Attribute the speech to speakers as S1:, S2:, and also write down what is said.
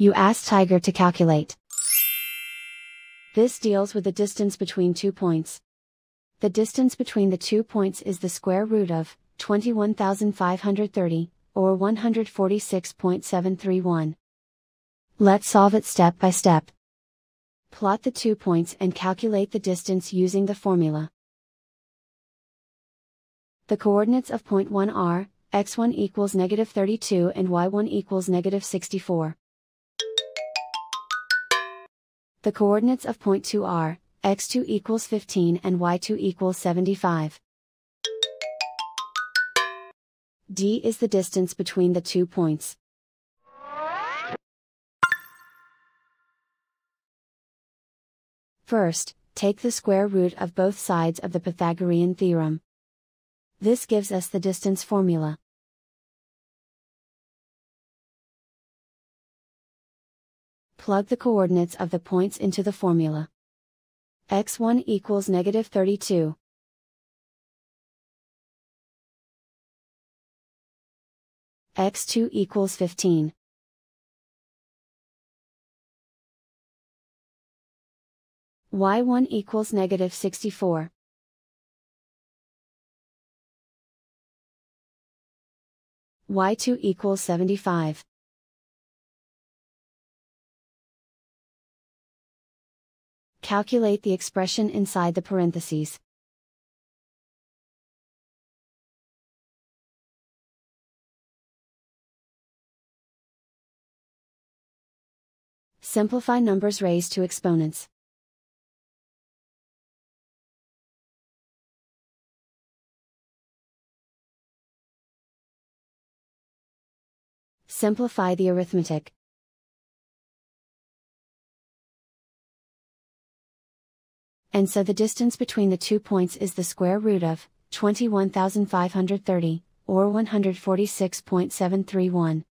S1: You ask Tiger to calculate. This deals with the distance between two points. The distance between the two points is the square root of 21,530, or 146.731. Let's solve it step by step. Plot the two points and calculate the distance using the formula. The coordinates of point 1 are, x1 equals negative 32 and y1 equals negative 64. The coordinates of point 2 are, x2 equals 15 and y2 equals 75. d is the distance between the two points. First, take the square root of both sides of the Pythagorean theorem. This gives us the distance formula. Plug the coordinates of the points into the formula. x1 equals negative 32. x2 equals 15. y1 equals negative 64. y2 equals 75. Calculate the expression inside the parentheses. Simplify numbers raised to exponents. Simplify the arithmetic. And so the distance between the two points is the square root of 21,530, or 146.731.